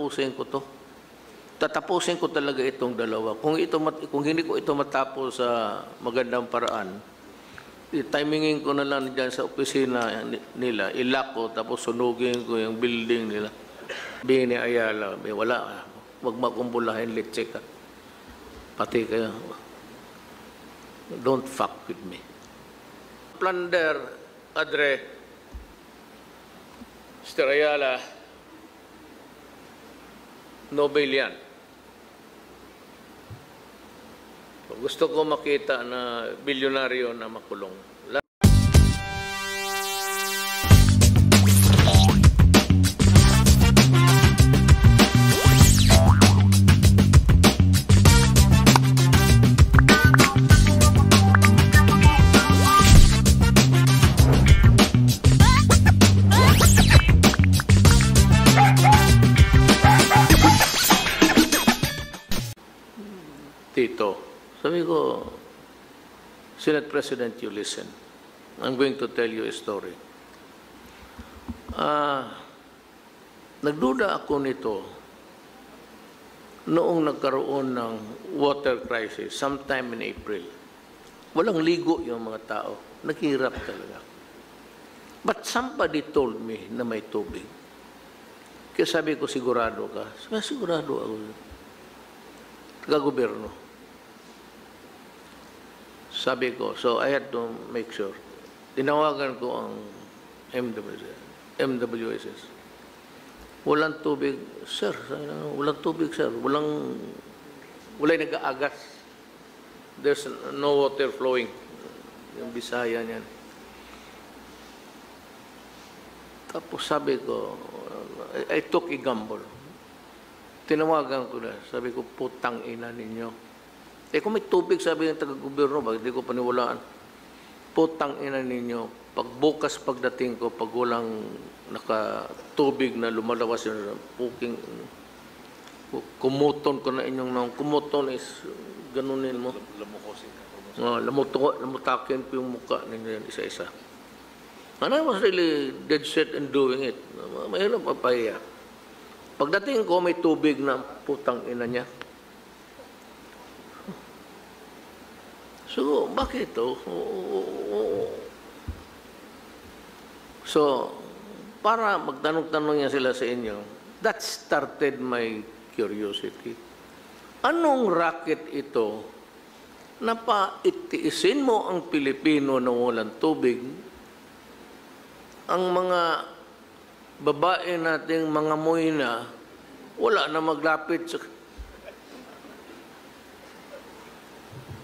tatapusin ko to. Tatapusin ko talaga itong dalawa. Kung ito kung hindi ko ito matapos sa magandang paraan, timingin ko na lang dyan sa opisina ni- nila, ilak ko, tapos sunugin ko yung building nila. Bini Ayala, wala. Huwag makumbulahin, litse ka. Pati kayo. Don't fuck with me. Plunder, Adre, Mr. Ayala, Nobel yan. Gusto ko makita na bilyonaryo na makulong. President, you listen. I'm going to tell you a story. Ah, nagduda ako nito noong nagkaroon ng water crisis sometime in April. Walang ligo yung mga tao. Naghirap talaga. But somebody told me na may tubig. Kaya sabi ko, sigurado ka. Sigurado ako. Taga-gobyerno. Sabi ko, so I had to make sure. Tinawagan ko ang MWSS. Walang tubig, sir. Walang tubig, sir. Walang, walay nag-aagas. There's no water flowing. Yung Bisaya niyan. Tapos sabi ko, I, I took a gamble. Tinawagan ko na. Sabi ko, putang ina ninyo. Eh kung may tubig, sabi ng taga-gobyerno, bakit hindi ko paniwalaan? Putang ina ninyo. Pagbukas pagdating ko, pag walang nakatubig na lumalawas yun, puking, kumuton ko na inyong nang, kumuton is, ganunin mo. Lamukosin ka. Oh, lamuto, lamutakin ko yung mukha ninyo yan isa-isa. And I was really dead set in doing it. Mahirap papahiya. Pagdating ko, may tubig na putang ina niya. So, bakit ito? So, para magtanong-tanong niya sila sa inyo, that started my curiosity. Anong racket ito na paitiisin mo ang Pilipino na walang tubig, ang mga babae nating mga moyna, wala na maglapit sa...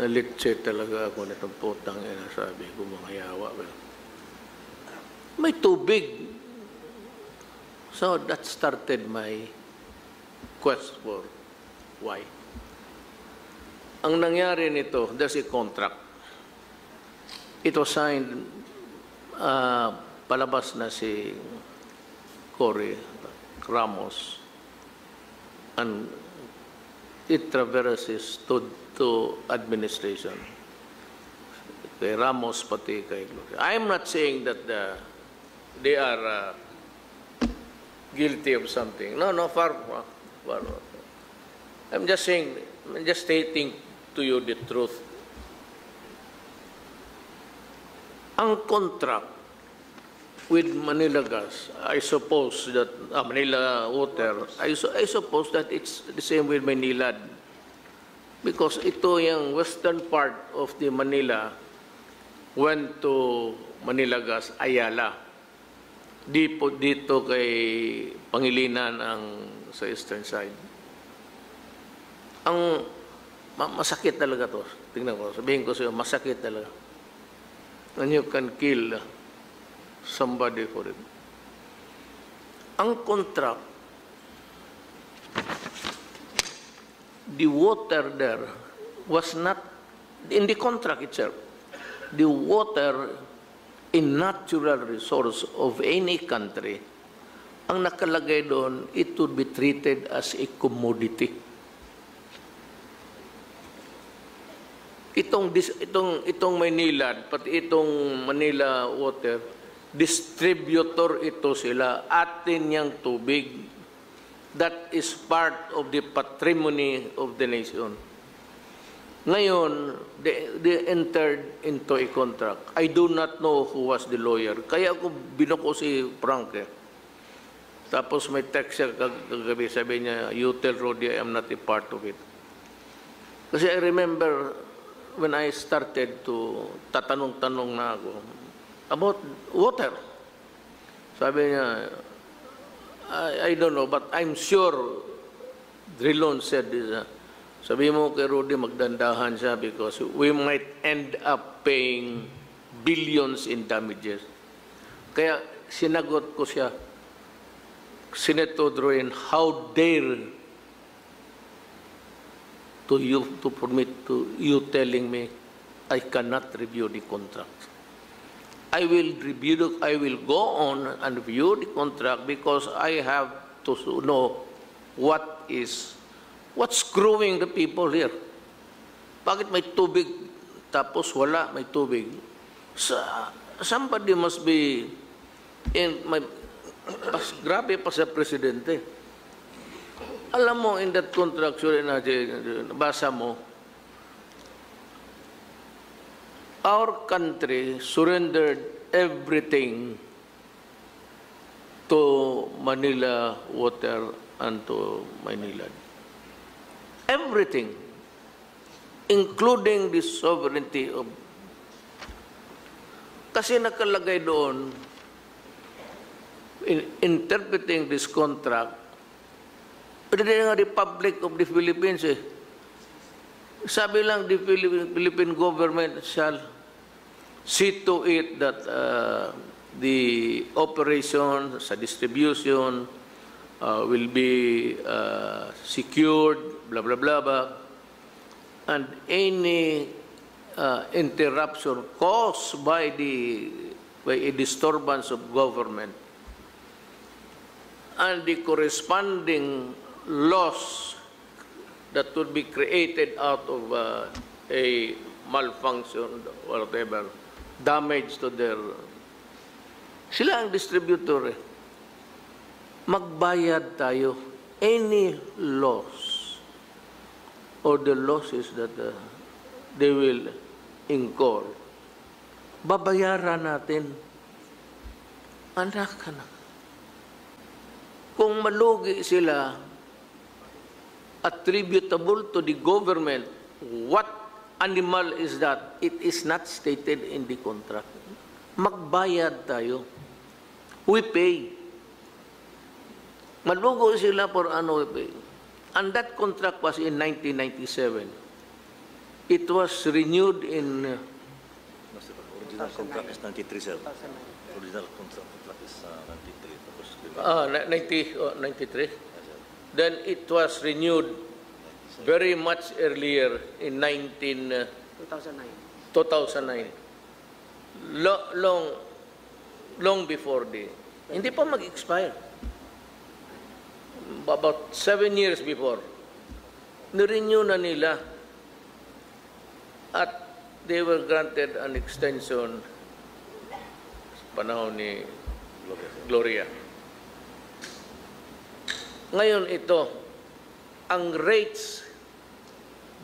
Nalitse talaga ako nitong putang ina, sabi ko mga yawa. May tubig. So that started my quest for why. Ang nangyari nito, there's a contract. It was signed, uh, palabas na si Cory Ramos and it traverses to, to administration. Kay Ramos pati kay Gloria. I'm not saying that the, they are uh, guilty of something. No, no, far, far. I'm just saying, I'm just stating to you the truth. Ang contract with Manila Gas, I suppose that uh, Manila Water, I, I suppose that it's the same with Manila because ito yung western part of the Manila went to Manila Gas, Ayala. Di po dito kay Pangilinan ang sa eastern side. Ang ma- masakit talaga to. Tingnan ko, sabihin ko sa iyo, masakit talaga. And you can kill somebody for it. Ang contract, the water there was not, in the contract itself, the water a natural resource of any country, ang nakalagay doon, it would be treated as a commodity. Itong, itong, itong Manila, pati itong Manila Water, distributor ito sila, atin yung tubig. That is part of the patrimony of the nation. Ngayon, they, they entered into a contract. I do not know who was the lawyer. Kaya ako binuko si Frank eh. Tapos may text siya kag- kagabi, sabi niya, you tell Rodi I am not a part of it. Kasi I remember when I started to tatanong-tanong na ako about water. Sabi niya, I, I don't know, but I'm sure Drilon said this. ah, sabi mo kay Rudy, magdandahan siya because we might end up paying billions in damages. Kaya sinagot ko siya, Senator Druin, how dare to you to permit to you telling me I cannot review the contract. I will review I will go on and review the contract because I have to know what is what's screwing the people here. Bakit may tubig tapos wala may tubig? Sa, somebody must be in my pas, grabe pa sa presidente. Alam mo, in that contract, sure na, basa mo, our country surrendered everything to Manila Water and to Manila. Everything, including the sovereignty of... Kasi nakalagay doon, in interpreting this contract, Pwede nga Republic of the Philippines eh. Sabi lang, the Philippine, government shall see to it that uh, the operation sa distribution uh, will be uh, secured, blah, blah, blah, blah. And any uh, interruption caused by, the, by a disturbance of government and the corresponding loss that would be created out of uh, a malfunction or whatever, damage to their... Sila ang distributor eh. Magbayad tayo. Any loss or the losses that uh, they will incur, babayaran natin. Anak ka na. Kung malugi sila, attributable to the government, what animal is that? It is not stated in the contract. Magbayad tayo. We pay. Malugo sila for ano we pay. And that contract was in 1997. It was renewed in uh. Original contract is 93, sir. Original contract contract is uh, 93. Tapos, uh, 90, oh, 93. Then it was renewed very much earlier in 19, uh, 2009. 2009. Lo- long, long before the, hindi pa mag-expire. About seven years before, nirenew na nila at they were granted an extension panahon ni Gloria. Ngayon ito, ang rates,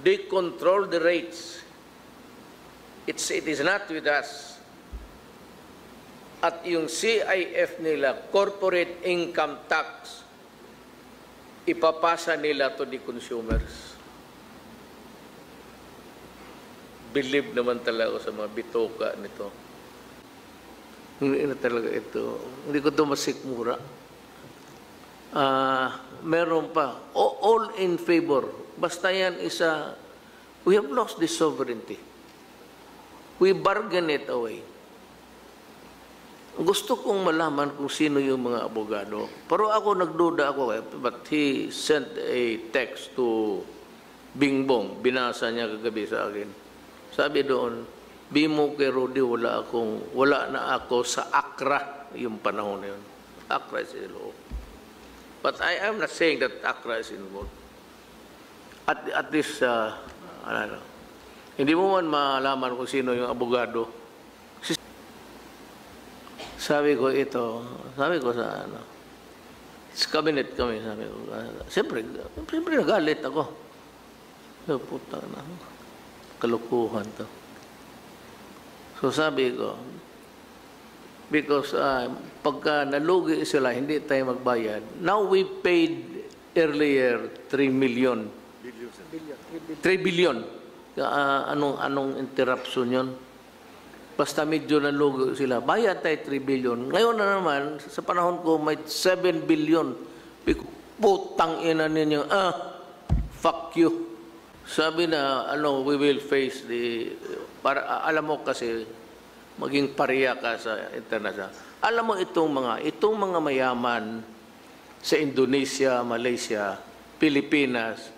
they control the rates. It's, it is not with us. At yung CIF nila, corporate income tax, ipapasa nila to the consumers. Believe naman talaga sa mga bitoka nito. Hindi na talaga ito. Hindi ko ito masikmura. Ah, meron pa. All in favor. Basta yan isa, we have lost the sovereignty. We bargain it away. Gusto kong malaman kung sino yung mga abogado. Pero ako nagduda ako eh, but he sent a text to Bingbong. Binasa niya kagabi sa akin. Sabi doon, Bimo kay Rudy, wala akong, wala na ako sa Accra yung panahon na yun. Accra is involved. But I am not saying that Accra is involved. At, at this, uh, ano, hindi mo man malaman kung sino yung abogado. Sabi ko ito, sabi ko sa ano, Sa cabinet kami, sabi ko, ah, siyempre, siyempre nagalit ako. So, puta na, kalukuhan to. So sabi ko, because uh, pagka nalugi sila, hindi tayo magbayad. Now we paid earlier 3 million. 3 billion. Ah, anong, anong interruption yun? Basta medyo nalugi sila. Bayad tayo 3 billion. Ngayon na naman, sa panahon ko, may 7 billion. Putang ina ninyo. Ah, fuck you. Sabi na, ano, we will face the... Para, alam mo kasi, maging pariya ka sa international. Alam mo itong mga, itong mga mayaman sa Indonesia, Malaysia, Pilipinas,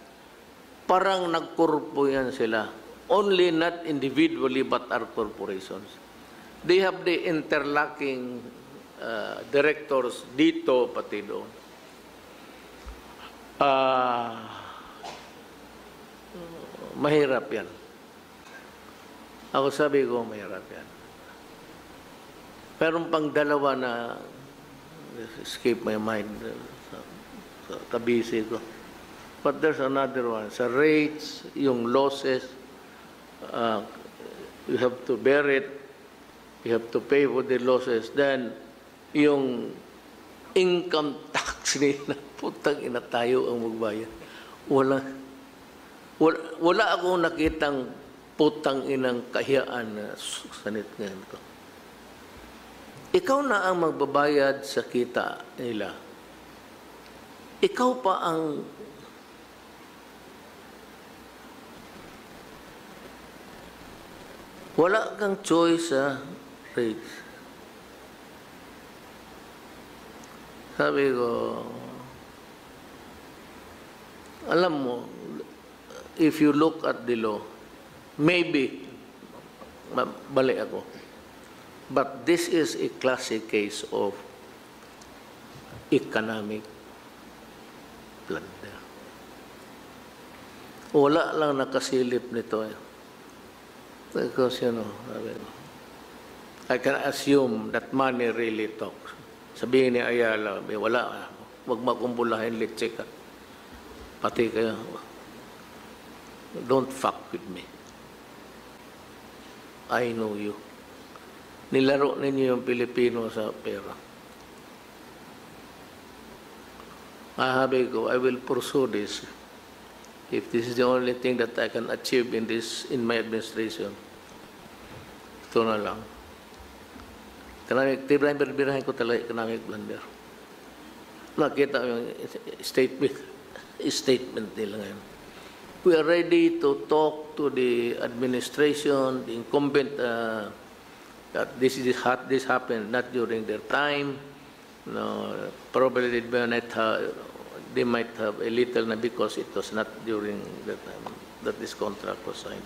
parang nagkorpo yan sila. Only not individually but are corporations. They have the interlocking uh, directors dito pati doon. Ah, mahirap yan. Ako sabi ko, mahirap yan. Meron pang dalawa na escape my mind uh, sa, sa kabisi ko. But there's another one. Sa rates, yung losses, uh, you have to bear it. You have to pay for the losses. Then, yung income tax nila, putang ina tayo ang magbayad. Wala, wala, wala akong nakitang putang inang kahiyaan na sanit ngayon ko. Ikaw na ang magbabayad sa kita nila. Ikaw pa ang wala kang choice sa rates. Sabi ko, alam mo, if you look at the law, maybe, ma- bali ako, but this is a classic case of economic blunder. Wala lang nakasilip nito eh. Because, you know, sabi ko, I can assume that money really talks. Sabihin ni Ayala, may wala, huwag makumbulahin litse ka. Pati kayo, don't fuck with me. I know you. Nilaro ninyo yung Pilipino sa pera. Mahabi ko, I will pursue this. If this is the only thing that I can achieve in this, in my administration, ito na lang. Economic, tibirahin, birahin ko talaga economic blunder. Nakita yung statement, statement nila ngayon. We are ready to talk to the administration, the incumbent, uh, that this is hot, this happened not during their time. No, probably they might have, they might have a little na because it was not during the time that this contract was signed.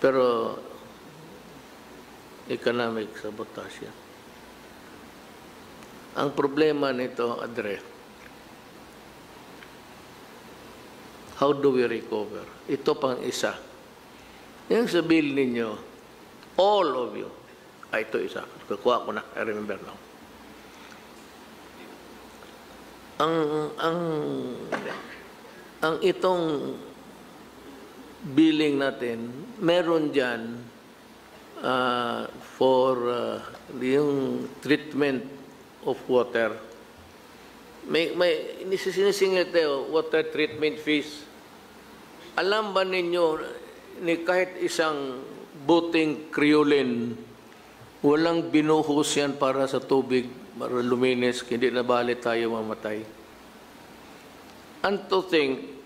Pero economic sabotage yan. Ang problema nito, Adre, how do we recover? Ito pang isa. Yung sa bill ninyo, all of you, ay ito isa, kakuha ko na, I remember now. Ang, ang, ang itong billing natin, meron dyan uh, for uh, yung treatment of water. May, may sinisingil tayo, water treatment fees. Alam ba ninyo, ni kahit isang buting kriolin, walang binuhos yan para sa tubig, para luminis, hindi na bali tayo mamatay. And to think,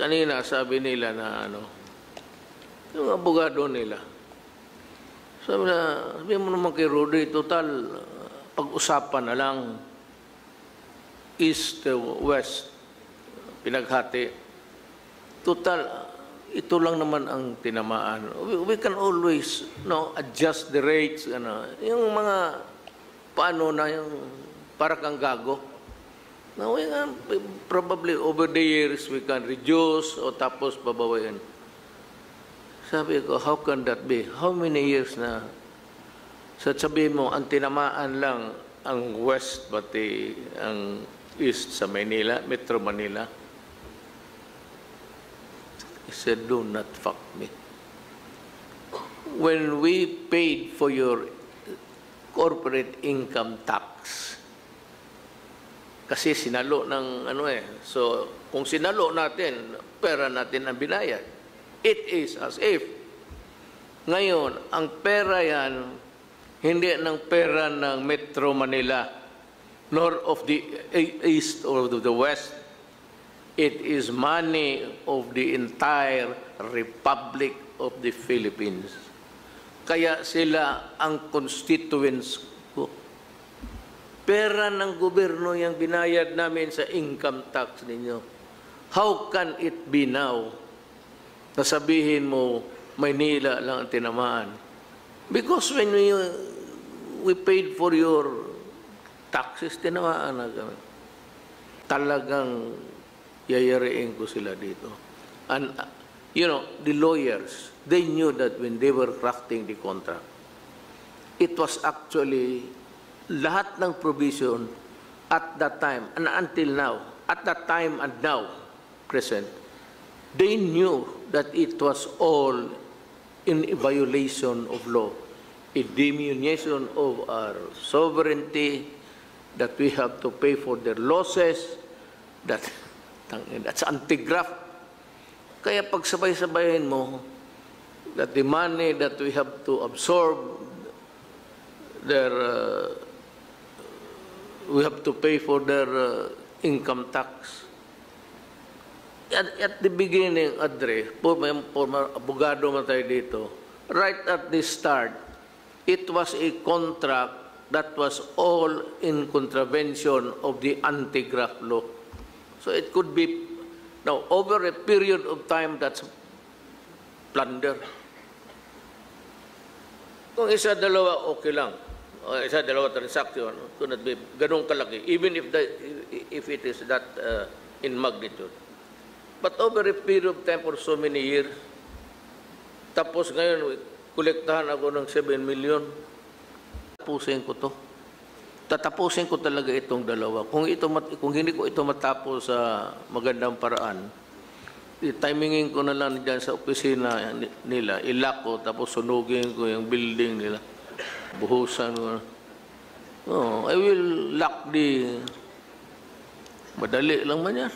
kanina sabi nila na ano, yung abogado nila, sabi na, sabi mo naman kay Rudy, total, pag-usapan na lang, east to west, pinaghati. Total, ito lang naman ang tinamaan. We, we can always no, adjust the rates. Ano, yung mga, paano na yung, para kang gago. Now, we can, probably over the years, we can reduce o tapos babawain. Sabi ko, how can that be? How many years na? Sa sabi mo, ang tinamaan lang ang west pati ang east sa Manila, Metro Manila. He said, do not fuck me. When we paid for your corporate income tax, kasi sinalo ng ano eh. So, kung sinalo natin, pera natin ang binayad. It is as if. Ngayon, ang pera yan, hindi ng pera ng Metro Manila, nor of the east or the west. It is money of the entire Republic of the Philippines. Kaya sila ang constituents ko. Pera ng gobyerno yung binayad namin sa income tax ninyo. How can it be now na sabihin mo Maynila lang ang tinamaan? Because when we, we paid for your taxes, tinamaan na kami. Talagang yayariin ko sila dito. And, you know, the lawyers, they knew that when they were crafting the contract, it was actually lahat ng provision at that time and until now, at that time and now, present, they knew that it was all in violation of law, a diminution of our sovereignty, that we have to pay for their losses, that that's anti-graft. Kaya pag sabay-sabayin mo, that the money that we have to absorb, their, uh, we have to pay for their uh, income tax. At, at the beginning, Adre, may former abogado man tayo dito, right at the start, it was a contract that was all in contravention of the anti-graft law. So it could be, now, over a period of time, that's plunder. Kung isa, dalawa, okay lang. O isa, dalawa transaction, could not be ganun kalaki, even if, the, if it is that uh, in magnitude. But over a period of time for so many years, tapos ngayon, kolektahan ako ng 7 million, tapusin ko to. Tatapusin ko talaga itong dalawa. Kung, ito, kung hindi ko ito matapos sa magandang paraan, timingin ko na lang dyan sa opisina ni- nila, ilak ko, tapos sunugin ko yung building nila. Buhusan ko. Oh, I will lock the... Madali lang man yan.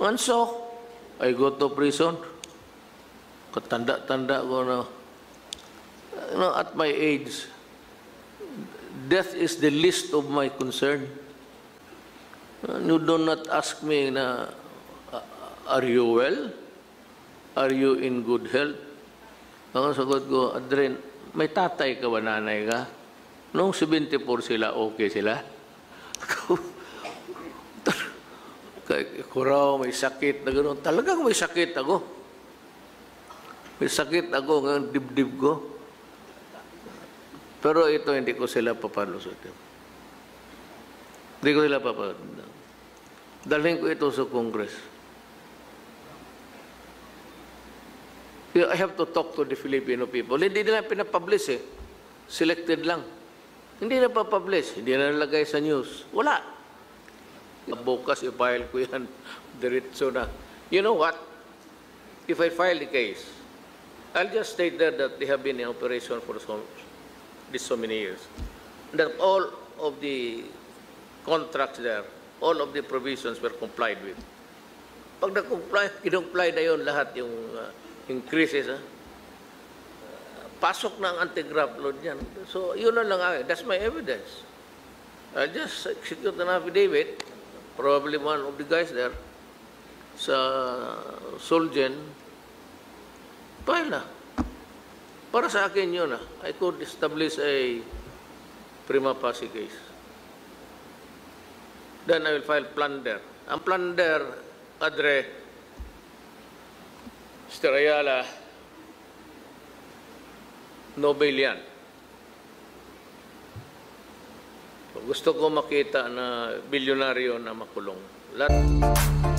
And so, I go to prison. Katanda-tanda ko na. You know, at my age, death is the least of my concern. You do not ask me na, "Uh, are you well? Are you in good health? Ang sagot ko, Adren, may tatay ka ba, nanay ka? Noong 74 sila, okay sila? Kaya ko raw, may sakit na gano'n. Talagang may sakit ako. May sakit ako ng dibdib ko. Pero ito, hindi ko sila papalusot. Hindi ko sila papalusot. Dalhin ko ito sa Congress. I have to talk to the Filipino people. Hindi nila pinapublish eh. Selected lang. Hindi na papublish. Hindi na nalagay sa news. Wala. Bukas i-file ko yan. Diretso na. You know what? If I file the case, I'll just state there that they have been in operation for so, this so many years. That all of the contracts there, all of the provisions were complied with. Pag na-comply, kinomply na yun lahat yung uh, increases, ha? pasok na ang anti-graft load yan. So, yun na lang akin. That's my evidence. I'll just execute an affidavit, probably one of the guys there, sa Solgen, file na. Para sa akin yun, ah. I could establish a prima facie case. Then I will file plunder. Ang plunder, Adre, Mr. Ayala, Nobel yan. Gusto ko makita na bilyonaryo na makulong. Lahat